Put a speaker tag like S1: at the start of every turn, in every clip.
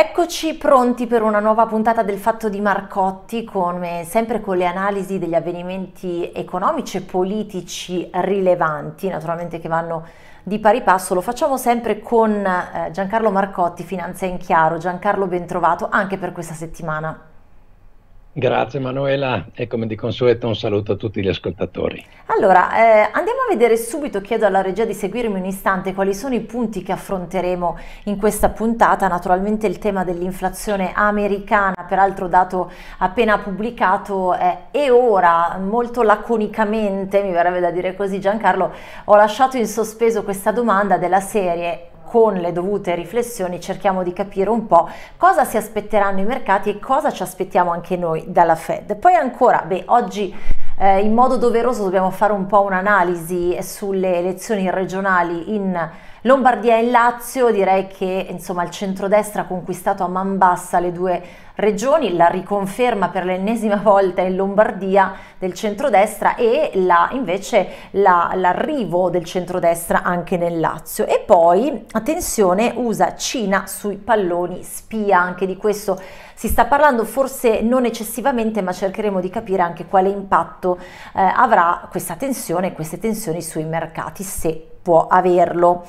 S1: Eccoci pronti per una nuova puntata del Fatto di Marcotti, come sempre con le analisi degli avvenimenti economici e politici rilevanti, naturalmente che vanno di pari passo. Lo facciamo sempre con eh, Giancarlo Marcotti, Finanza in Chiaro. Giancarlo, ben trovato anche per questa settimana.
S2: Grazie Manuela e come di consueto un saluto a tutti gli ascoltatori.
S1: Allora, eh, andiamo a vedere subito, chiedo alla regia di seguirmi un istante quali sono i punti che affronteremo in questa puntata. Naturalmente il tema dell'inflazione americana, peraltro dato appena pubblicato, eh, e ora molto laconicamente, mi verrebbe da dire così Giancarlo, ho lasciato in sospeso questa domanda della serie con le dovute riflessioni cerchiamo di capire un po' cosa si aspetteranno i mercati e cosa ci aspettiamo anche noi dalla Fed. Poi ancora, beh, oggi eh, in modo doveroso dobbiamo fare un po' un'analisi sulle elezioni regionali in Lombardia e Lazio, direi che insomma il centrodestra ha conquistato a man bassa le due regioni, la riconferma per l'ennesima volta in Lombardia del centrodestra e la, invece la, l'arrivo del centrodestra anche nel Lazio. E poi, attenzione, usa Cina sui palloni spia, anche di questo si sta parlando forse non eccessivamente, ma cercheremo di capire anche quale impatto eh, avrà questa tensione, queste tensioni sui mercati, se può averlo.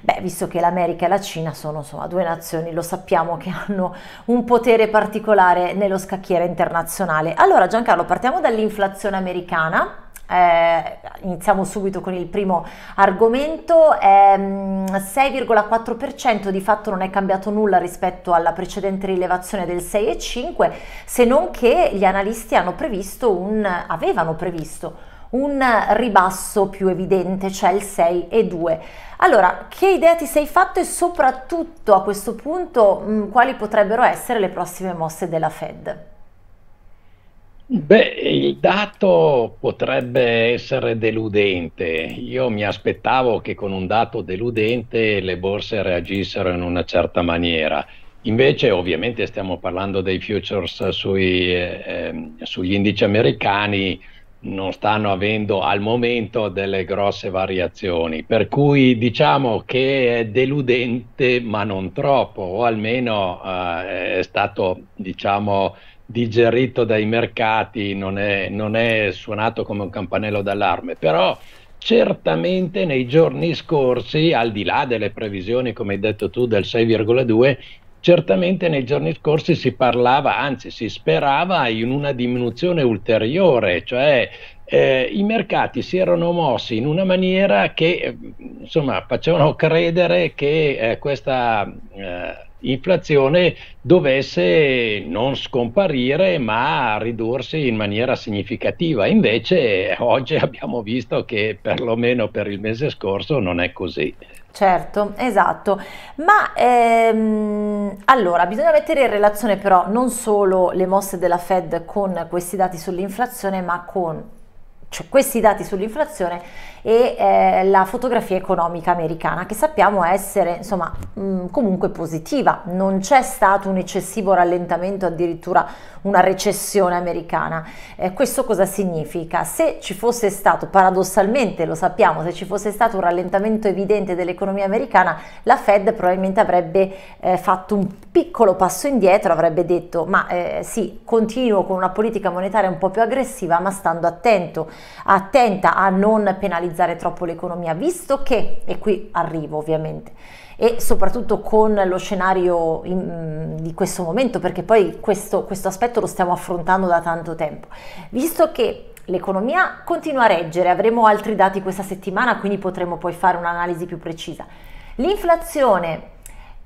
S1: Beh, visto che l'America e la Cina sono insomma due nazioni, lo sappiamo che hanno un potere particolare nello scacchiere internazionale. Allora Giancarlo, partiamo dall'inflazione americana. Eh, iniziamo subito con il primo argomento, eh, 6,4% di fatto non è cambiato nulla rispetto alla precedente rilevazione del 6,5 se non che gli analisti previsto un, avevano previsto un ribasso più evidente, cioè il 6,2. Allora, che idea ti sei fatto e soprattutto a questo punto mh, quali potrebbero essere le prossime mosse della Fed?
S2: Beh, il dato potrebbe essere deludente. Io mi aspettavo che con un dato deludente le borse reagissero in una certa maniera. Invece, ovviamente, stiamo parlando dei futures sui, eh, ehm, sugli indici americani non stanno avendo al momento delle grosse variazioni, per cui diciamo che è deludente ma non troppo, o almeno eh, è stato diciamo digerito dai mercati, non è, non è suonato come un campanello d'allarme, però certamente nei giorni scorsi, al di là delle previsioni, come hai detto tu, del 6,2, Certamente nei giorni scorsi si parlava, anzi si sperava in una diminuzione ulteriore, cioè eh, i mercati si erano mossi in una maniera che eh, insomma, facevano credere che eh, questa eh, inflazione dovesse non scomparire ma ridursi in maniera significativa. Invece oggi abbiamo visto che perlomeno per il mese scorso non è così.
S1: Certo, esatto, ma ehm, allora bisogna mettere in relazione però non solo le mosse della Fed con questi dati sull'inflazione, ma con cioè, questi dati sull'inflazione e eh, la fotografia economica americana che sappiamo essere insomma mh, mm, comunque positiva. Non c'è stato un eccessivo rallentamento addirittura una recessione americana. Eh, questo cosa significa? Se ci fosse stato paradossalmente lo sappiamo se ci fosse stato un rallentamento evidente dell'economia americana la Fed probabilmente avrebbe eh, fatto un piccolo passo indietro avrebbe detto ma eh, sì continuo con una politica monetaria un po' più aggressiva ma stando attento attenta a non penalizzare penalizzare troppo l'economia, visto che, e qui arrivo ovviamente, e soprattutto con lo scenario in, di questo momento, perché poi questo, questo aspetto lo stiamo affrontando da tanto tempo, visto che l'economia continua a reggere, avremo altri dati questa settimana, quindi potremo poi fare un'analisi più precisa. L'inflazione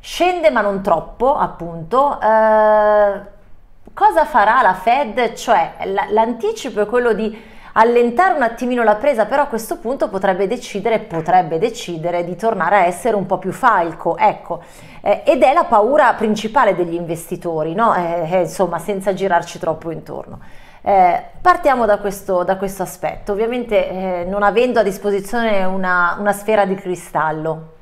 S1: scende ma non troppo, appunto. Eh, cosa farà la Fed? Cioè l'anticipo è quello di allentare un attimino la presa, però a questo punto potrebbe decidere, potrebbe decidere di tornare a essere un po' più falco, ecco, eh, ed è la paura principale degli investitori, no? Eh, eh, insomma, senza girarci troppo intorno. Eh, partiamo da questo, da questo, aspetto, ovviamente eh, non avendo a disposizione una, una, sfera di cristallo.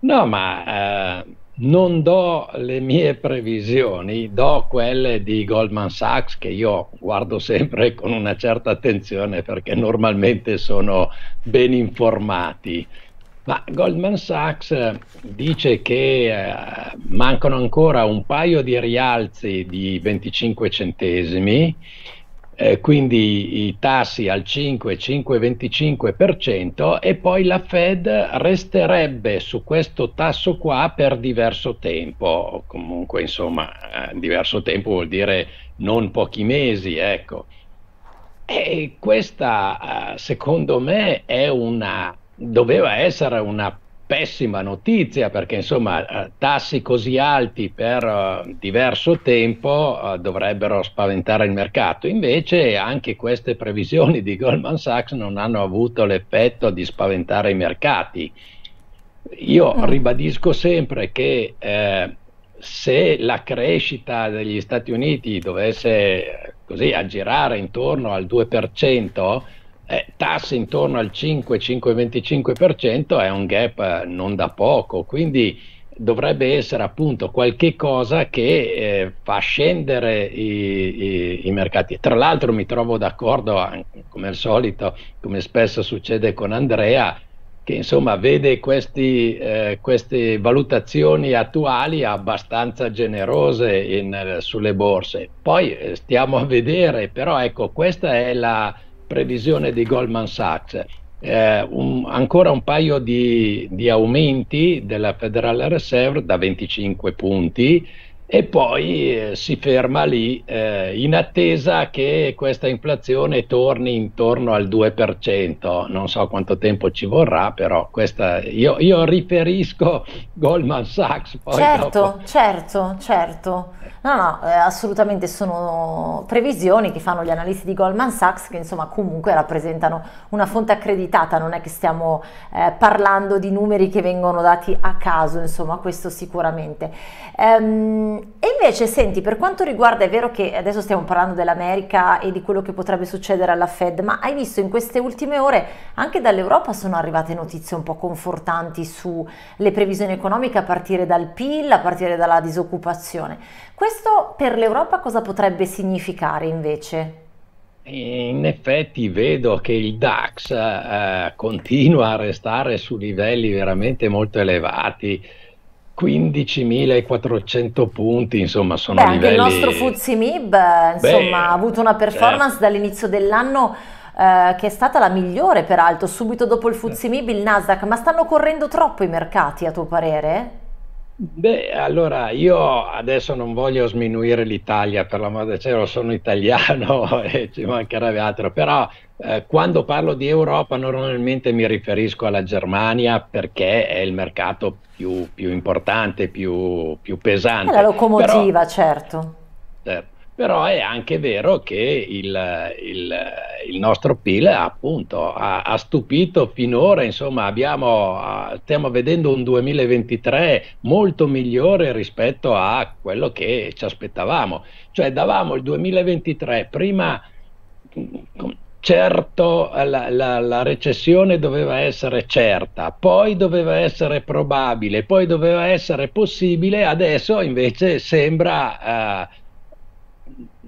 S2: No, ma eh, non do le mie previsioni, do quelle di Goldman Sachs che io guardo sempre con una certa attenzione perché normalmente sono ben informati. Ma Goldman Sachs dice che eh, mancano ancora un paio di rialzi di 25 centesimi, eh, quindi i tassi al 5, 5,25% e poi la Fed resterebbe su questo tasso qua per diverso tempo, comunque insomma eh, diverso tempo vuol dire non pochi mesi, ecco. E questa, eh, secondo me, è una, doveva essere una pessima notizia perché insomma eh, tassi così alti per uh, diverso tempo uh, dovrebbero spaventare il mercato. Invece anche queste previsioni di Goldman Sachs non hanno avuto l'effetto di spaventare i mercati. Io mm. ribadisco sempre che eh, se la crescita degli Stati Uniti dovesse così aggirare intorno al 2%, eh, tasse intorno al 5-5,25% è un gap eh, non da poco, quindi dovrebbe essere appunto qualche cosa che eh, fa scendere i, i, i, mercati. Tra l'altro mi trovo d'accordo, come al solito, come spesso succede con Andrea, che insomma vede questi, eh, queste valutazioni attuali abbastanza generose in, sulle borse. Poi eh, stiamo a vedere, però ecco, questa è la previsione di Goldman Sachs. Eh, un, ancora un paio di, di aumenti della Federal Reserve da 25 punti e poi eh, si ferma lì eh, in attesa che questa inflazione torni intorno al 2%. Non so quanto tempo ci vorrà, però questa, io, io riferisco Goldman Sachs.
S1: certo,
S2: dopo...
S1: certo, certo. No, no, eh, assolutamente sono previsioni che fanno gli analisti di Goldman Sachs che insomma comunque rappresentano una fonte accreditata, non è che stiamo eh, parlando di numeri che vengono dati a caso, insomma questo sicuramente. Ehm, e invece senti, per quanto riguarda, è vero che adesso stiamo parlando dell'America e di quello che potrebbe succedere alla Fed, ma hai visto in queste ultime ore anche dall'Europa sono arrivate notizie un po' confortanti sulle previsioni economiche a partire dal PIL, a partire dalla disoccupazione. Questo per l'Europa cosa potrebbe significare invece?
S2: In effetti vedo che il DAX eh, continua a restare su livelli veramente molto elevati. 15.400 punti, insomma, sono
S1: Beh,
S2: livelli...
S1: Anche il nostro Fuzzi Mib, insomma, Beh, ha avuto una performance certo. dall'inizio dell'anno eh, che è stata la migliore, peraltro, subito dopo il Fuzzi Mib, il Nasdaq, ma stanno correndo troppo i mercati, a tuo parere?
S2: Beh, allora io adesso non voglio sminuire l'Italia, per l'amor del cielo sono italiano e ci mancherebbe altro, però eh, quando parlo di Europa normalmente mi riferisco alla Germania perché è il mercato più, più importante, più, più pesante. È
S1: la locomotiva, però,
S2: certo. Però è anche vero che il, il, il nostro PIL appunto ha, ha, stupito finora, insomma abbiamo, stiamo vedendo un 2023 molto migliore rispetto a quello che ci aspettavamo, cioè davamo il 2023 prima certo la, la, la, recessione doveva essere certa, poi doveva essere probabile, poi doveva essere possibile, adesso invece sembra... Uh,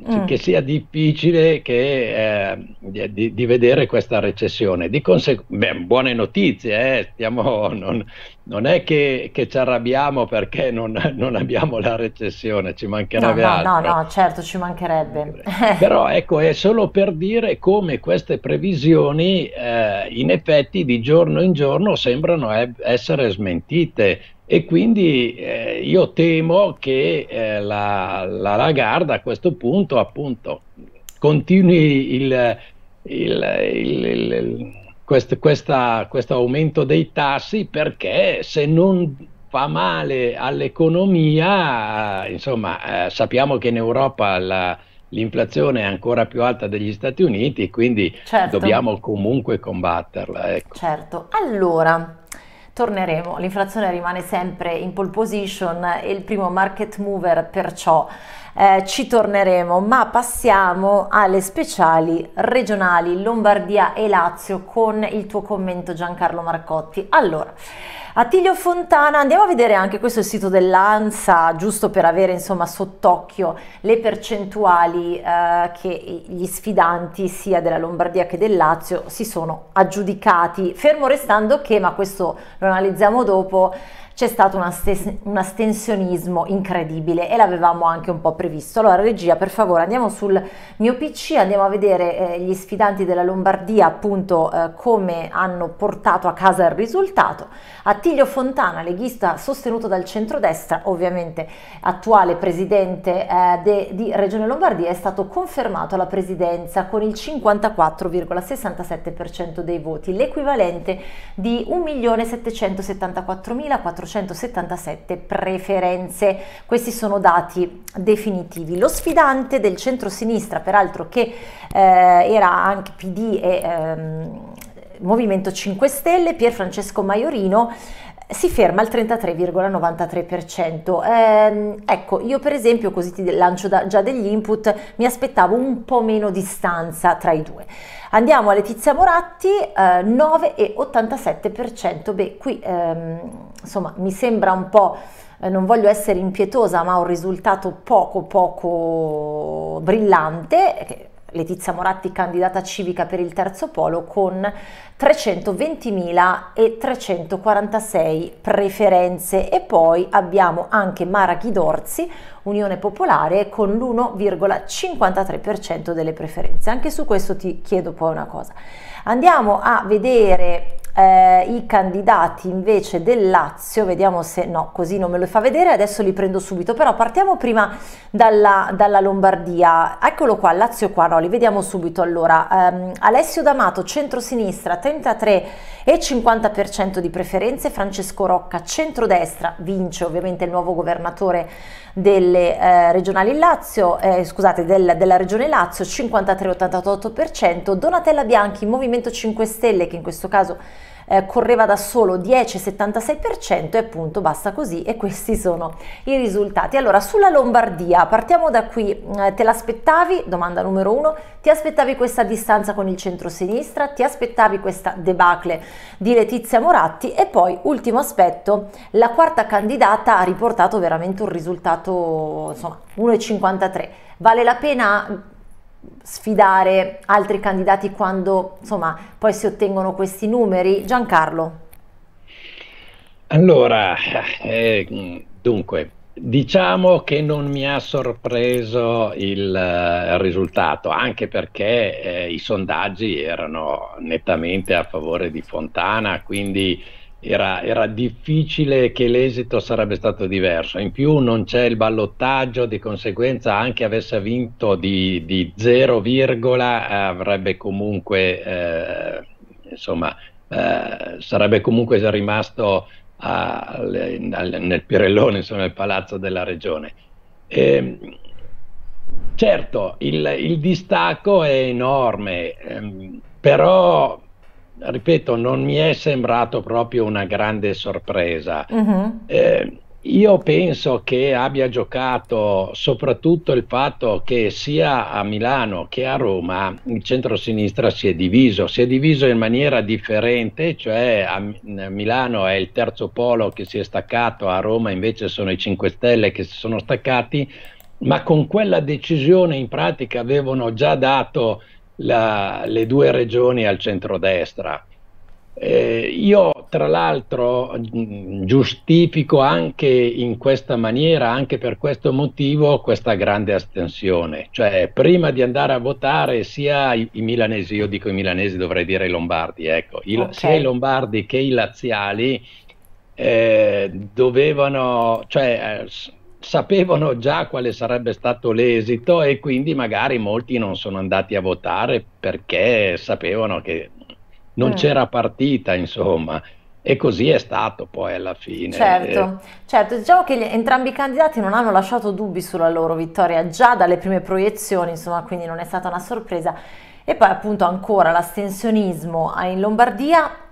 S2: mm. che sia difficile che, eh, di, di, vedere questa recessione. Di conseguenza, buone notizie, eh? Stiamo, non, non, è che, che, ci arrabbiamo perché non, non, abbiamo la recessione, ci mancherebbe
S1: no,
S2: no, altro.
S1: No, no, certo, ci mancherebbe.
S2: Però ecco, è solo per dire come queste previsioni eh, in effetti di giorno in giorno sembrano essere smentite e quindi eh, io temo che eh, la, la Lagarde a questo punto appunto continui il, il, il, il quest, questa, questo aumento dei tassi perché se non fa male all'economia, insomma, eh, sappiamo che in Europa la, l'inflazione è ancora più alta degli Stati Uniti, quindi certo. dobbiamo comunque combatterla. Ecco.
S1: Certo, allora torneremo. L'inflazione rimane sempre in pole position e il primo market mover perciò eh, ci torneremo, ma passiamo alle speciali regionali Lombardia e Lazio con il tuo commento Giancarlo Marcotti. Allora, Attilio Fontana, andiamo a vedere anche questo il sito dell'ANSA, giusto per avere insomma sott'occhio le percentuali eh, che gli sfidanti sia della Lombardia che del Lazio si sono aggiudicati, fermo restando che, ma questo lo analizziamo dopo, c'è stato un astensionismo incredibile e l'avevamo anche un po' previsto. Allora regia per favore andiamo sul mio PC, andiamo a vedere eh, gli sfidanti della Lombardia appunto eh, come hanno portato a casa il risultato. Attilio Fontana, leghista sostenuto dal centrodestra, ovviamente attuale presidente eh, de, di Regione Lombardia, è stato confermato alla presidenza con il 54,67% dei voti, l'equivalente di 1.774.400 477 preferenze. Questi sono dati definitivi. Lo sfidante del centro-sinistra, peraltro che eh, era anche PD e ehm, Movimento 5 Stelle, Pier Francesco Maiorino, si ferma al 33,93%. Eh, ecco, io per esempio, così ti lancio da, già degli input, mi aspettavo un po' meno distanza tra i due. Andiamo a Letizia Moratti, eh, 9,87%. Beh, qui ehm, insomma mi sembra un po', eh, non voglio essere impietosa, ma un risultato poco poco brillante. Letizia Moratti candidata civica per il terzo polo con 320.346 preferenze e poi abbiamo anche Mara Ghidorzi, Unione Popolare con l'1,53% delle preferenze. Anche su questo ti chiedo poi una cosa. Andiamo a vedere eh, i candidati invece del Lazio, vediamo se no, così non me lo fa vedere, adesso li prendo subito, però partiamo prima dalla, dalla Lombardia, eccolo qua, Lazio qua, no, li vediamo subito allora, um, Alessio D'Amato, centro-sinistra, 33 e 50% di preferenze, Francesco Rocca, centrodestra, vince ovviamente il nuovo governatore delle eh, regionali Lazio, eh, scusate, del, della regione Lazio, 53,88%, Donatella Bianchi, Movimento 5 Stelle, che in questo caso eh, correva da solo 10,76% e appunto basta così e questi sono i risultati. Allora sulla Lombardia partiamo da qui, eh, te l'aspettavi? Domanda numero uno, ti aspettavi questa distanza con il centro-sinistra? Ti aspettavi questa debacle di Letizia Moratti? E poi ultimo aspetto, la quarta candidata ha riportato veramente un risultato insomma 1,53. Vale la pena sfidare altri candidati quando insomma poi si ottengono questi numeri? Giancarlo.
S2: Allora, eh, dunque, diciamo che non mi ha sorpreso il, il risultato, anche perché eh, i sondaggi erano nettamente a favore di Fontana, quindi era, era, difficile che l'esito sarebbe stato diverso. In più non c'è il ballottaggio, di conseguenza anche avesse vinto di, di 0, avrebbe comunque, eh, insomma, eh, sarebbe comunque rimasto a, nel, nel Pirellone, insomma, nel palazzo della regione. E, ehm, certo, il, il, distacco è enorme, ehm, però ripeto, non mi è sembrato proprio una grande sorpresa. Uh-huh. Eh, io penso che abbia giocato soprattutto il fatto che sia a Milano che a Roma il centro-sinistra si è diviso, si è diviso in maniera differente, cioè a Milano è il terzo polo che si è staccato, a Roma invece sono i 5 Stelle che si sono staccati, ma con quella decisione in pratica avevano già dato la, le due regioni al centrodestra. Eh, io tra l'altro giustifico anche in questa maniera, anche per questo motivo, questa grande astensione. Cioè, prima di andare a votare sia i, i milanesi, io dico i milanesi, dovrei dire i lombardi, ecco, i, okay. sia i lombardi che i laziali eh, dovevano, cioè, eh, sapevano già quale sarebbe stato l'esito e quindi magari molti non sono andati a votare perché sapevano che non mm. c'era partita, insomma. E così è stato poi alla fine.
S1: Certo, certo. diciamo che gli, entrambi i candidati non hanno lasciato dubbi sulla loro vittoria già dalle prime proiezioni, insomma, quindi non è stata una sorpresa. E poi appunto ancora l'astensionismo in Lombardia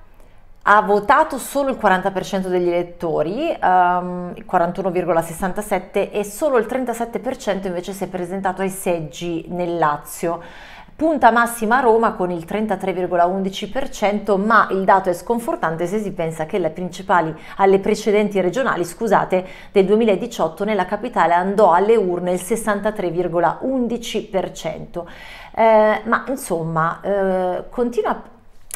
S1: ha votato solo il 40% degli elettori, um, il 41,67 e solo il 37% invece si è presentato ai seggi nel Lazio. Punta massima a Roma con il 33,11%, ma il dato è sconfortante se si pensa che alle precedenti regionali scusate, del 2018 nella capitale andò alle urne il 63,11%. Eh, ma insomma, eh, continua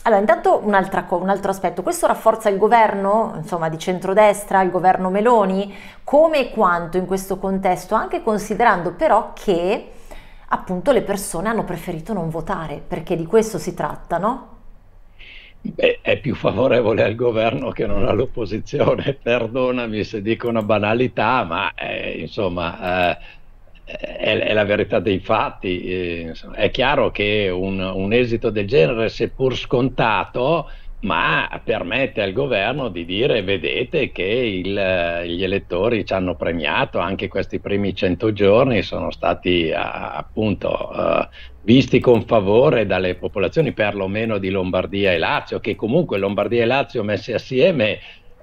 S1: allora, intanto un, un, altro aspetto, questo rafforza il governo, insomma, di centrodestra, il governo Meloni, come e quanto in questo contesto, anche considerando però che appunto le persone hanno preferito non votare, perché di questo si tratta, no?
S2: Beh, è più favorevole al governo che non all'opposizione, perdonami se dico una banalità, ma eh, insomma... Eh, è, è, la verità dei fatti. Eh, è chiaro che un, un, esito del genere, seppur scontato, ma permette al governo di dire vedete che il, gli elettori ci hanno premiato anche questi primi 100 giorni sono stati appunto uh, visti con favore dalle popolazioni perlomeno di Lombardia e Lazio che comunque Lombardia e Lazio messe assieme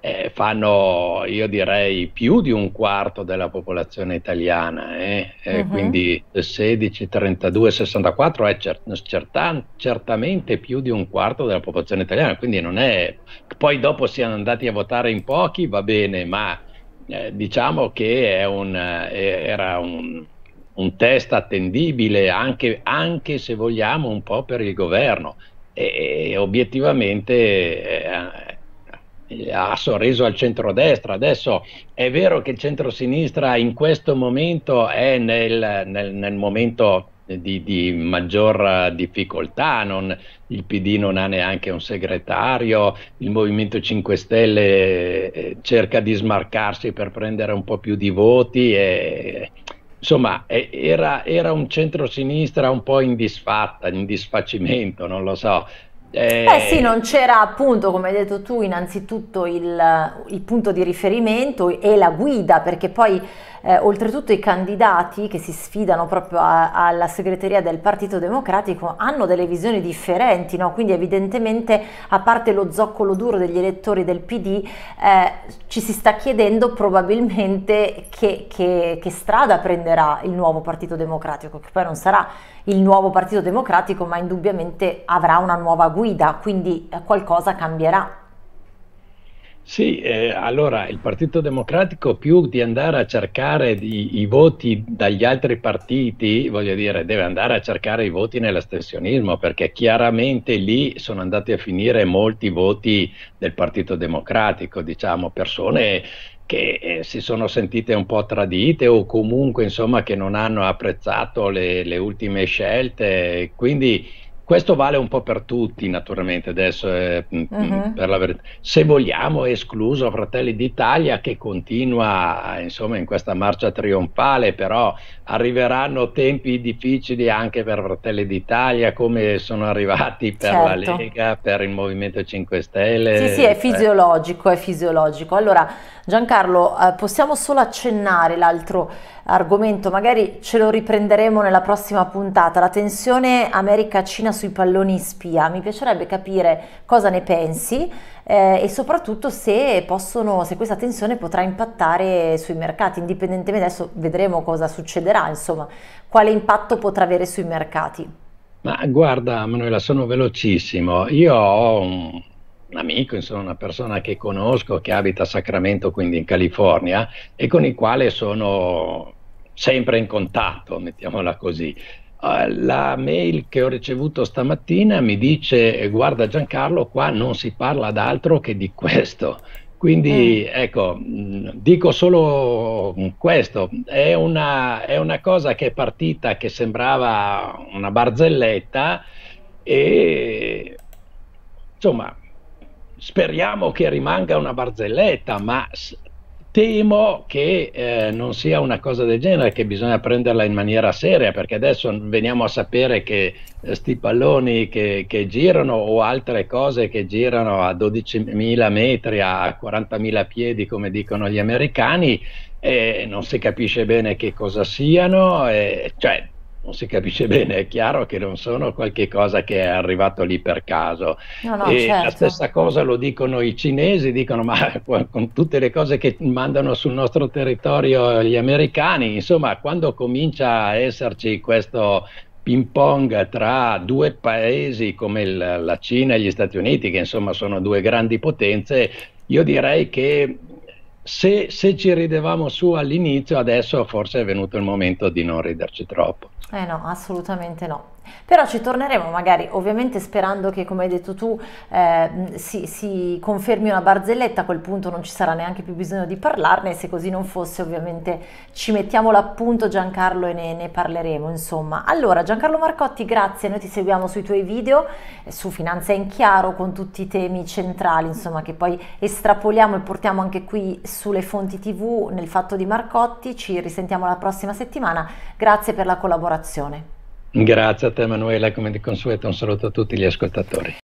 S2: eh, fanno, io direi, più di un quarto della popolazione italiana, eh? Eh, uh-huh. quindi 16, 32, 64 è cer- certa- certamente più di un quarto della popolazione italiana, quindi non è... Poi dopo siano andati a votare in pochi, va bene, ma eh, diciamo che un, eh, era un, un, test attendibile anche, anche, se vogliamo un po' per il governo e, e obiettivamente eh, ha sorriso al centrodestra. Adesso è vero che il centrosinistra in questo momento è nel, nel, nel momento di, di, maggior difficoltà, non, il PD non ha neanche un segretario, il Movimento 5 Stelle eh, cerca di smarcarsi per prendere un po' più di voti e, insomma era, era un centrosinistra un po' in disfatta, in disfacimento, non lo so.
S1: Eh... eh sì, non c'era appunto, come hai detto tu, innanzitutto il, il punto di riferimento e la guida, perché poi eh, oltretutto i candidati che si sfidano proprio a, alla segreteria del Partito Democratico hanno delle visioni differenti, no? quindi evidentemente a parte lo zoccolo duro degli elettori del PD eh, ci si sta chiedendo probabilmente che, che, che strada prenderà il nuovo Partito Democratico, che poi non sarà il nuovo Partito Democratico ma indubbiamente avrà una nuova guida, quindi eh, qualcosa cambierà.
S2: Sì, eh, allora il Partito Democratico più di andare a cercare i, i, voti dagli altri partiti, voglio dire, deve andare a cercare i voti nell'astensionismo perché chiaramente lì sono andati a finire molti voti del Partito Democratico, diciamo, persone che eh, si sono sentite un po' tradite o comunque insomma che non hanno apprezzato le, le ultime scelte, quindi questo vale un po' per tutti, naturalmente, adesso è, uh-huh. per la verità. Se vogliamo, escluso Fratelli d'Italia che continua insomma in questa marcia trionfale, però arriveranno tempi difficili anche per Fratelli d'Italia, come sono arrivati per certo. la Lega, per il Movimento 5 Stelle.
S1: Sì, sì, è fisiologico, è fisiologico. Allora, Giancarlo, eh, possiamo solo accennare l'altro argomento, magari ce lo riprenderemo nella prossima puntata, la tensione America-Cina sui palloni spia. Mi piacerebbe capire cosa ne pensi eh, e soprattutto se, possono, se questa tensione potrà impattare sui mercati, indipendentemente adesso vedremo cosa succederà, insomma, quale impatto potrà avere sui mercati.
S2: Ma guarda Manuela, sono velocissimo. Io ho un, un amico, insomma una persona che conosco, che abita a Sacramento, quindi in California, e con il quale sono sempre in contatto, mettiamola così. Uh, la mail che ho ricevuto stamattina mi dice guarda Giancarlo, qua non si parla d'altro che di questo. Quindi mm. ecco, mh, dico solo questo, è una, è una cosa che è partita che sembrava una barzelletta e insomma speriamo che rimanga una barzelletta, ma temo che eh, non sia una cosa del genere, che bisogna prenderla in maniera seria, perché adesso veniamo a sapere che eh, sti palloni che, che, girano o altre cose che girano a 12.000 metri, a 40.000 piedi, come dicono gli americani, eh, non si capisce bene che cosa siano, cioè non si capisce bene, è chiaro che non sono qualche cosa che è arrivato lì per caso.
S1: No, no,
S2: e
S1: certo.
S2: la stessa cosa lo dicono i cinesi, dicono ma con tutte le cose che mandano sul nostro territorio gli americani, insomma, quando comincia a esserci questo ping pong tra due paesi come la Cina e gli Stati Uniti, che insomma sono due grandi potenze, io direi che se, se ci ridevamo su all'inizio, adesso forse è venuto il momento di non riderci troppo.
S1: Eh no, assolutamente no. Però ci torneremo magari, ovviamente sperando che, come hai detto tu, eh, si, si, confermi una barzelletta, a quel punto non ci sarà neanche più bisogno di parlarne, se così non fosse ovviamente ci mettiamo l'appunto Giancarlo e ne, ne, parleremo, insomma. Allora Giancarlo Marcotti, grazie, noi ti seguiamo sui tuoi video, eh, su Finanza in Chiaro, con tutti i temi centrali, insomma, che poi estrapoliamo e portiamo anche qui sulle fonti tv nel fatto di Marcotti, ci risentiamo la prossima settimana, grazie per la collaborazione.
S2: Grazie a te Emanuele, come di consueto un saluto a tutti gli ascoltatori.